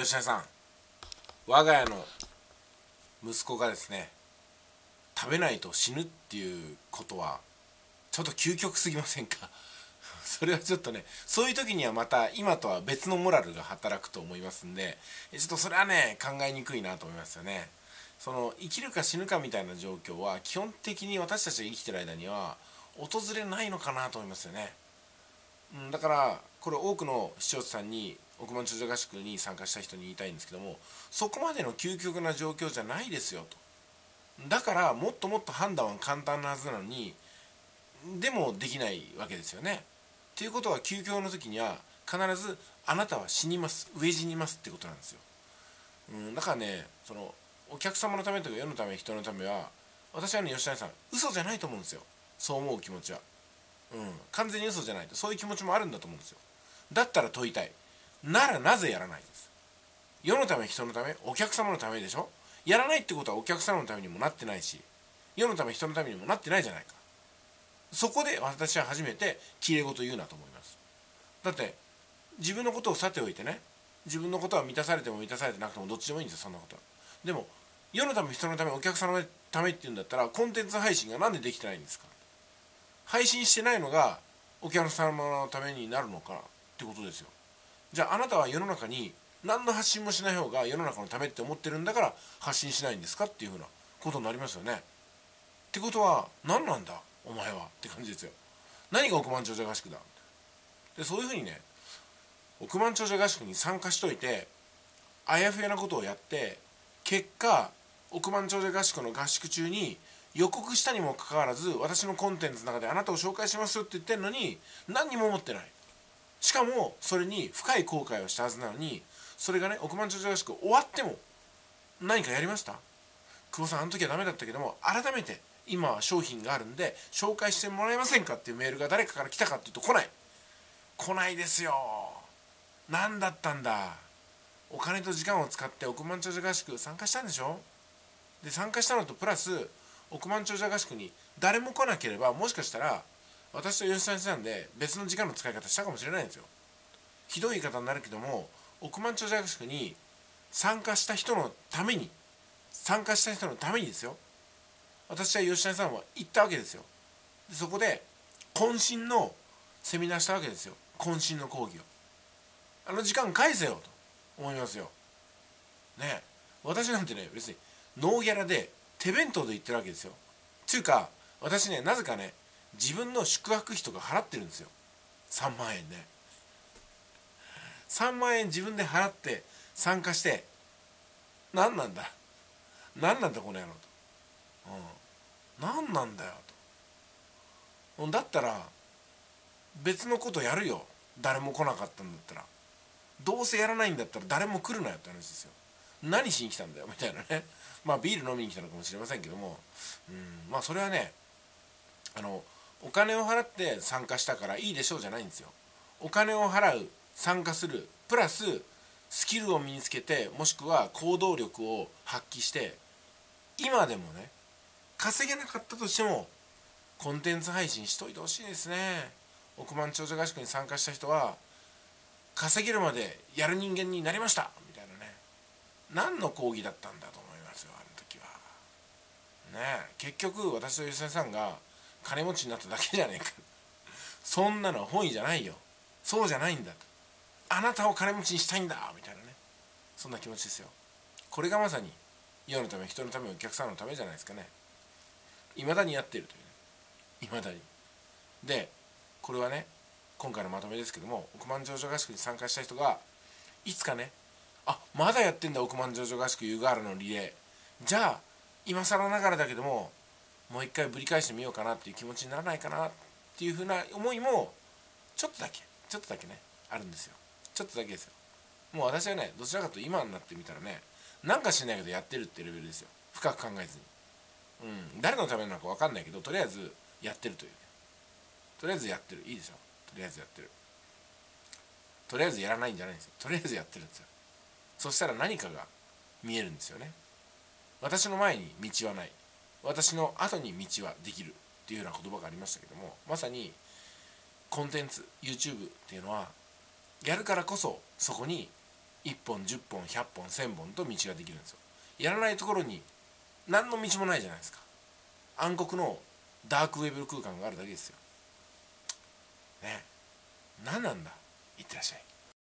吉田さん我が家の息子がですね食べないと死ぬっていうことはちょっと究極すぎませんか？それはちょっとねそういう時にはまた今とは別のモラルが働くと思いますんでちょっとそれはね考えにくいなと思いますよね。その生きるか死ぬかみたいな状況は基本的に私たちが生きてる間には訪れないのかなと思いますよね、うん、だからこれ多くの視聴者さんに億万長者合宿に参加した人に言いたいんですけどもそこまでの究極な状況じゃないですよとだからもっともっと判断は簡単なはずなのにでもできないわけですよね。ということは究極の時には必ずあなたは死にます飢え死にますってことなんですよ。うん、だからねそのお客様のためとか世のため人のためは私はね吉谷さん嘘じゃないと思うんですよそう思う気持ちは。うん、完全に嘘じゃないとそういう気持ちもあるんだと思うんですよ。だったら問いたい。ならなぜやらないんです。世のため人のためお客様のためでしょ。やらないってことはお客様のためにもなってないし世のため人のためにもなってないじゃないか。そこで私は初めてきれい事言うなと思います。だって自分のことをさておいてね自分のことは満たされても満たされてなくてもどっちでもいいんですよそんなことは。でも世のため人のためお客様のためっていうんだったらコンテンツ配信が何でできてないんですか。配信してないのがお客様のためになるのかってことですよ。じゃああなたは世の中に何の発信もしない方が世の中のためって思ってるんだから発信しないんですかっていうふうなことになりますよね。ってことは何なんだ？お前はって感じですよ。何が億万長者合宿だ？でそういうふうにね億万長者合宿に参加しといてあやふやなことをやって結果億万長者合宿の合宿中に予告したにもかかわらず私のコンテンツの中であなたを紹介しますって言ってるのに何にも思ってないしかもそれに深い後悔をしたはずなのにそれがね億万長者合宿終わっても何かやりました？久保さんあの時はダメだったけども改めて今は商品があるんで紹介してもらえませんかっていうメールが誰かから来たかっていうと来ない。来ないですよ。何だったんだ？お金と時間を使って億万長者合宿参加したんでしょ？で参加したのとプラス億万長者合宿に誰も来なければもしかしたら私と吉田さんで別の時間の使い方したかもしれないんですよ。ひどい言い方になるけども億万長者合宿に参加した人のために参加した人のためにですよ。私は吉谷さんは行ったわけですよ。でそこで渾身のセミナーしたわけですよ。渾身の講義を。あの時間返せよと思いますよ。ね私なんてね別にノーギャラで手弁当で行ってるわけですよ。つうか私ねなぜかね自分の宿泊費とか払ってるんですよ。3万円ね3万円自分で払って参加して何なんだ？何なんだこの野郎と、うん、何なんだよと。だったら別のことやるよ。誰も来なかったんだったら。どうせやらないんだったら誰も来るなよって話ですよ。何しに来たんだよ？みたいなね。まあビール飲みに来たのかもしれませんけども、うん、まあそれはねあのお金を払って参加したからいいでしょうじゃないんですよ。お金を払う参加するプラススキルを身につけてもしくは行動力を発揮して今でもね稼げなかったとしてもコンテンツ配信しといてほしいですね。億万長者合宿に参加した人は稼げるまでやる人間になりました。みたいなね。何の講義だったんだと思いますよあの時は。ね結局私と吉田さんが金持ちになっただけじゃねえか。そんなのは本意じゃないよ。そうじゃないんだ。あなたを金持ちにしたいんだみたいなね。そんな気持ちですよ。これがまさに世のため人のためお客さんのためじゃないですかね。未だにやってるというね。未だに。でこれはね今回のまとめですけども億万長者合宿に参加した人がいつかねあまだやってんだ億万長者合宿湯河原のリレー。じゃあ今更ながらだけどももう一回ぶり返してみようかなっていう気持ちにならないかなっていうふうな思いもちょっとだけちょっとだけねあるんですよ。ちょっとだけですよ。もう私はねどちらかと今になってみたらねなんかしないけどやってるってレベルですよ。深く考えずに。うん。誰のためなのか分かんないけどとりあえずやってるという。ねとりあえずやってる。いいでしょ。とりあえずやってる。とりあえずやらないんじゃないんですよ。とりあえずやってるんですよ。そしたら何かが見えるんですよね。私の前に道はない。私の後に道はできるっていうような言葉がありましたけどもまさにコンテンツ YouTube っていうのはやるからこそそこに1本10本100本1000本と道ができるんですよ。やらないところに何の道もないじゃないですか。暗黒のダークウェブ空間があるだけですよ。ね。何なんだ。いってらっしゃい。